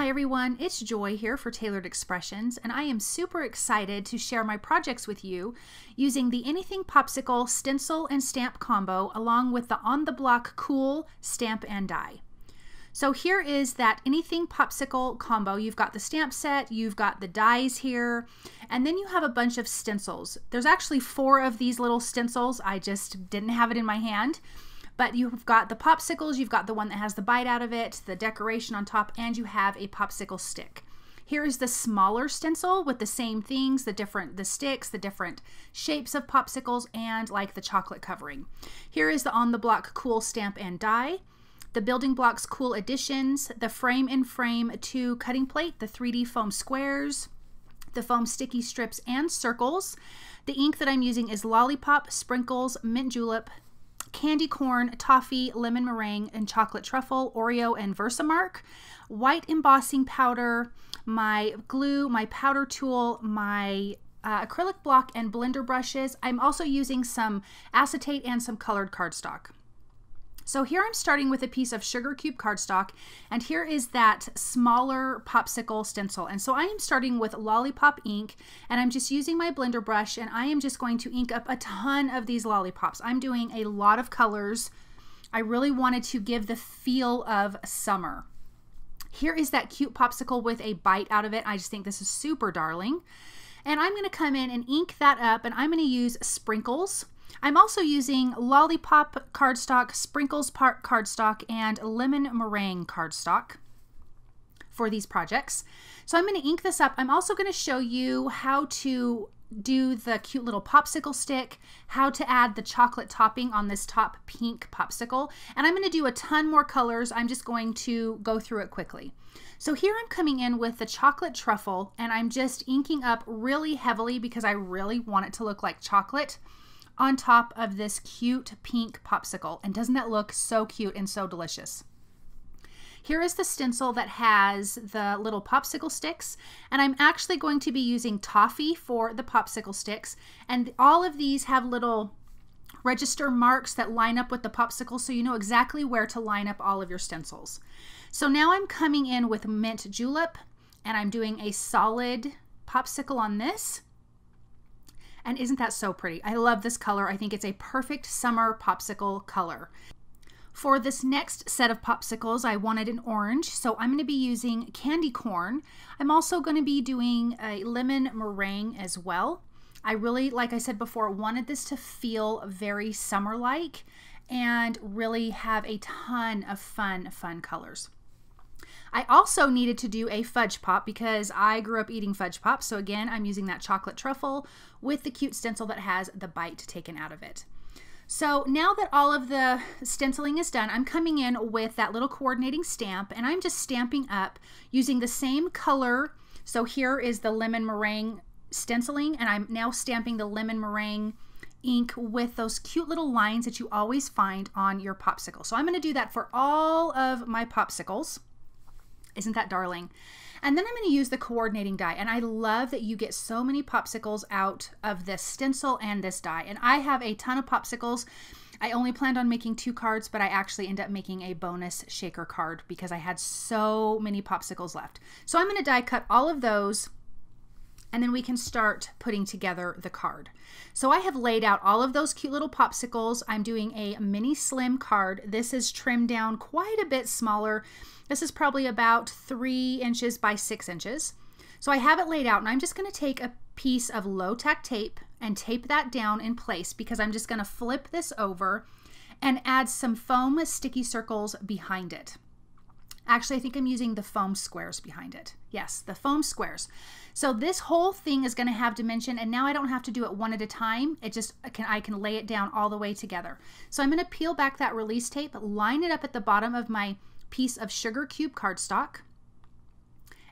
Hi everyone, it's Joy here for Taylored Expressions, and I am super excited to share my projects with you using the Anything Popsicle stencil and stamp combo along with the On the Block Cool stamp and die. So here is that Anything Popsicle combo. You've got the stamp set, you've got the dies here, and then you have a bunch of stencils. There's actually four of these little stencils. I just didn't have it in my hand. But you've got the popsicles, you've got the one that has the bite out of it, the decoration on top, and you have a popsicle stick. Here is the smaller stencil with the same things, the different the sticks, the different shapes of popsicles, and like the chocolate covering. Here is the On the Block Cool Stamp and Die. The Building Blocks Cool additions, the Frame in Frame 2 cutting plate, the 3D foam squares, the foam sticky strips and circles. The ink that I'm using is Lollipop, Sprinkles, Mint Julep, candy corn, toffee, lemon meringue, and chocolate truffle, Oreo, and Versamark. White embossing powder, my glue, my powder tool, my uh, acrylic block, and blender brushes. I'm also using some acetate and some colored cardstock. So here I'm starting with a piece of sugar cube cardstock and here is that smaller popsicle stencil. And so I am starting with lollipop ink and I'm just using my blender brush and I am just going to ink up a ton of these lollipops. I'm doing a lot of colors. I really wanted to give the feel of summer. Here is that cute popsicle with a bite out of it. I just think this is super darling. And I'm going to come in and ink that up and I'm going to use sprinkles. I'm also using Lollipop cardstock, Sprinkles Part cardstock, and Lemon Meringue cardstock for these projects. So I'm going to ink this up. I'm also going to show you how to do the cute little popsicle stick, how to add the chocolate topping on this top pink popsicle, and I'm going to do a ton more colors. I'm just going to go through it quickly. So here I'm coming in with the chocolate truffle and I'm just inking up really heavily because I really want it to look like chocolate on top of this cute pink popsicle. And doesn't that look so cute and so delicious? Here is the stencil that has the little popsicle sticks, and I'm actually going to be using toffee for the popsicle sticks. And all of these have little register marks that line up with the popsicle so you know exactly where to line up all of your stencils. So now I'm coming in with mint julep and I'm doing a solid popsicle on this. And isn't that so pretty? I love this color. I think it's a perfect summer popsicle color. For this next set of popsicles, I wanted an orange, so I'm going to be using candy corn. I'm also going to be doing a lemon meringue as well. I really, like I said before, wanted this to feel very summer-like and really have a ton of fun, fun colors. I also needed to do a fudge pop because I grew up eating fudge pops. So again, I'm using that chocolate truffle with the cute stencil that has the bite taken out of it. So now that all of the stenciling is done, I'm coming in with that little coordinating stamp and I'm just stamping up using the same color. So here is the lemon meringue stenciling and I'm now stamping the lemon meringue ink with those cute little lines that you always find on your popsicle. So I'm going to do that for all of my popsicles. Isn't that darling? And then I'm going to use the coordinating die. And I love that you get so many popsicles out of this stencil and this die. And I have a ton of popsicles. I only planned on making two cards, but I actually end up making a bonus shaker card because I had so many popsicles left. So I'm going to die cut all of those and then we can start putting together the card. So I have laid out all of those cute little popsicles. I'm doing a mini slim card. This is trimmed down quite a bit smaller. This is probably about three inches by six inches. So I have it laid out and I'm just gonna take a piece of low tack tape and tape that down in place because I'm just gonna flip this over and add some foam sticky circles behind it. Actually, I think I'm using the foam squares behind it. Yes, the foam squares. So this whole thing is going to have dimension and now I don't have to do it one at a time. It just I can I can lay it down all the way together. So I'm going to peel back that release tape, line it up at the bottom of my piece of sugar cube cardstock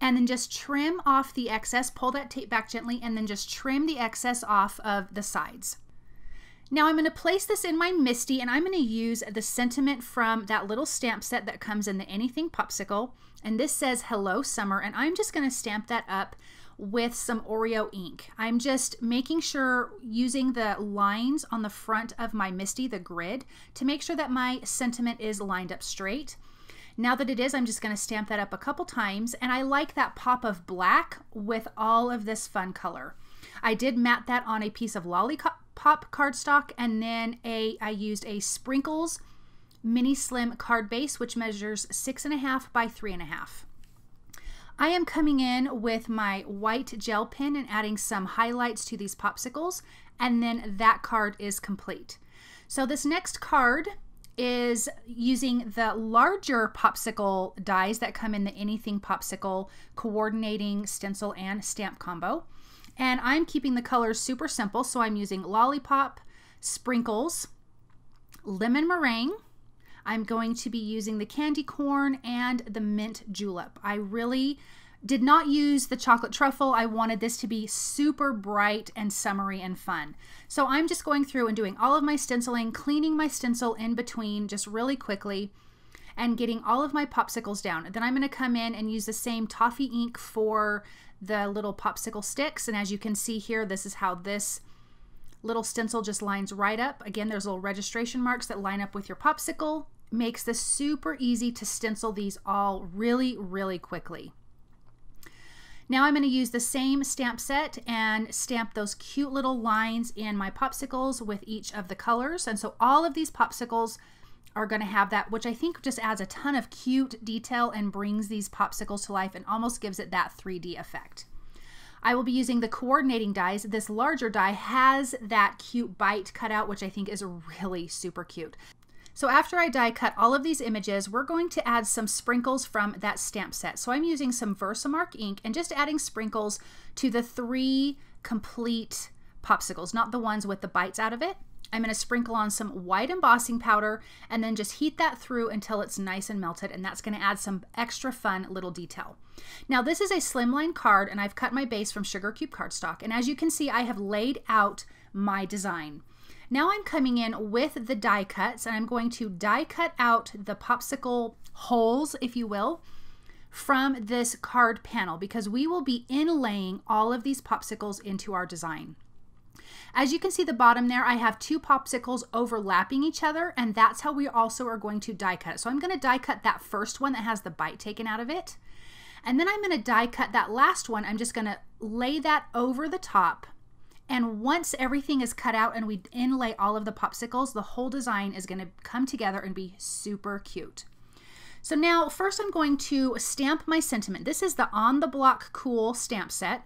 and then just trim off the excess, pull that tape back gently and then just trim the excess off of the sides. Now I'm going to place this in my MISTI and I'm going to use the sentiment from that little stamp set that comes in the Anything Popsicle. And this says Hello Summer and I'm just going to stamp that up with some Oreo ink. I'm just making sure using the lines on the front of my MISTI, the grid, to make sure that my sentiment is lined up straight. Now that it is, I'm just going to stamp that up a couple times, and I like that pop of black with all of this fun color. I did mat that on a piece of lollipop cardstock, and then a I used a Sprinkles mini slim card base, which measures six and a half by three and a half. I am coming in with my white gel pen and adding some highlights to these popsicles, and then that card is complete. So this next card is using the larger popsicle dies that come in the Anything Popsicle coordinating stencil and stamp combo. And I'm keeping the colors super simple, so I'm using Lollipop, Sprinkles, Lemon Meringue, I'm going to be using the candy corn and the mint julep. I really did not use the chocolate truffle. I wanted this to be super bright and summery and fun. So I'm just going through and doing all of my stenciling, cleaning my stencil in between just really quickly and getting all of my popsicles down. Then I'm going to come in and use the same toffee ink for the little popsicle sticks. And as you can see here, this is how this little stencil just lines right up. Again, there's little registration marks that line up with your popsicle. Makes this super easy to stencil these all really, really quickly. Now I'm going to use the same stamp set and stamp those cute little lines in my popsicles with each of the colors. And so all of these popsicles are going to have that, which I think just adds a ton of cute detail and brings these popsicles to life and almost gives it that 3D effect. I will be using the coordinating dies. This larger die has that cute bite cut out, which I think is really super cute. So after I die cut all of these images, we're going to add some sprinkles from that stamp set. So I'm using some Versamark ink and just adding sprinkles to the three complete popsicles, not the ones with the bites out of it. I'm going to sprinkle on some white embossing powder and then just heat that through until it's nice and melted and that's going to add some extra fun little detail. Now this is a slimline card and I've cut my base from Sugar Cube cardstock and as you can see I have laid out my design. Now I'm coming in with the die cuts and I'm going to die cut out the popsicle holes if you will from this card panel because we will be inlaying all of these popsicles into our design. As you can see the bottom there, I have two popsicles overlapping each other, and that's how we also are going to die cut. So I'm going to die cut that first one that has the bite taken out of it. And then I'm going to die cut that last one. I'm just going to lay that over the top. And once everything is cut out and we inlay all of the popsicles, the whole design is going to come together and be super cute. So now first I'm going to stamp my sentiment. This is the On the Block Cool stamp set.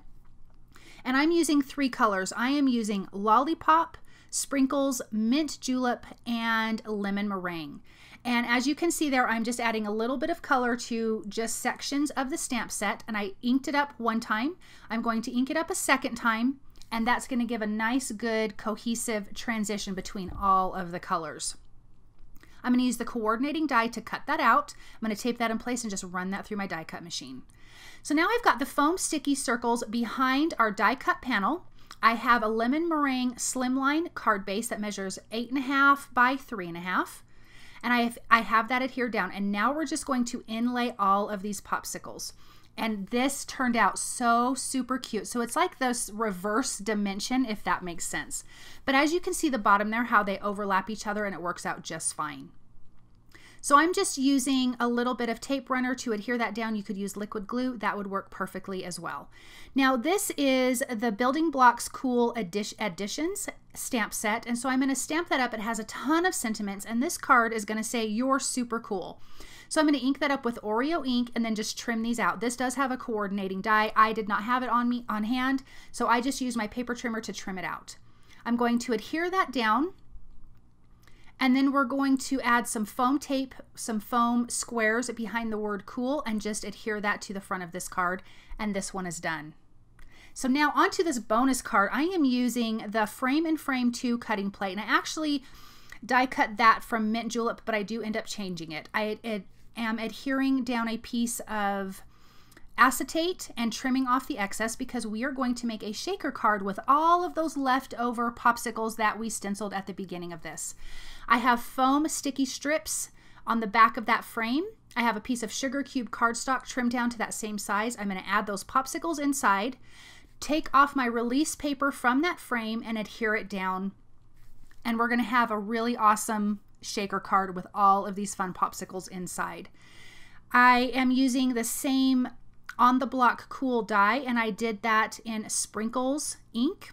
And I'm using three colors. I am using Lollipop, Sprinkles, Mint Julep, and Lemon Meringue. And as you can see there, I'm just adding a little bit of color to just sections of the stamp set. And I inked it up one time. I'm going to ink it up a second time. And that's going to give a nice, good, cohesive transition between all of the colors. I'm going to use the coordinating die to cut that out. I'm going to tape that in place and just run that through my die cut machine. So now I've got the foam sticky circles behind our die cut panel. I have a lemon meringue slimline card base that measures eight and a half by three and a half. And I have, I have that adhered down. And now we're just going to inlay all of these popsicles. And this turned out so super cute. So it's like this reverse dimension, if that makes sense. But as you can see the bottom there, how they overlap each other and it works out just fine. So I'm just using a little bit of tape runner to adhere that down. You could use liquid glue. That would work perfectly as well. Now this is the Building Blocks Cool Additions stamp set. And so I'm going to stamp that up. It has a ton of sentiments and this card is going to say you're super cool. So I'm going to ink that up with Oreo ink and then just trim these out. This does have a coordinating die. I did not have it on me on hand, so I just used my paper trimmer to trim it out. I'm going to adhere that down and then we're going to add some foam tape, some foam squares behind the word cool and just adhere that to the front of this card. And this one is done. So now onto this bonus card, I am using the Frame in Frame 2 cutting plate. And I actually die cut that from Mint Julep, but I do end up changing it. I it, am adhering down a piece of acetate and trimming off the excess because we are going to make a shaker card with all of those leftover popsicles that we stenciled at the beginning of this. I have foam sticky strips on the back of that frame. I have a piece of sugar cube cardstock trimmed down to that same size. I'm going to add those popsicles inside, take off my release paper from that frame and adhere it down. And we're going to have a really awesome shaker card with all of these fun popsicles inside. I am using the same on the block cool die and I did that in Sprinkles ink.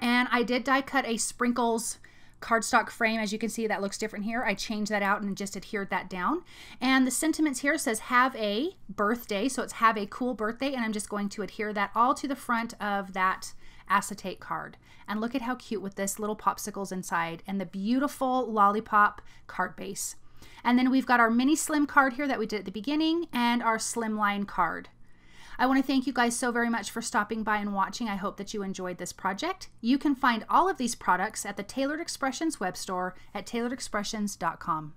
And I did die cut a Sprinkles cardstock frame. As you can see, that looks different here. I changed that out and just adhered that down. And the sentiments here says have a birthday. So it's have a cool birthday. And I'm just going to adhere that all to the front of that acetate card. And look at how cute with this little popsicles inside and the beautiful lollipop card base. And then we've got our mini slim card here that we did at the beginning and our slimline card. I want to thank you guys so very much for stopping by and watching. I hope that you enjoyed this project. You can find all of these products at the Taylored Expressions web store at tayloredexpressions.com.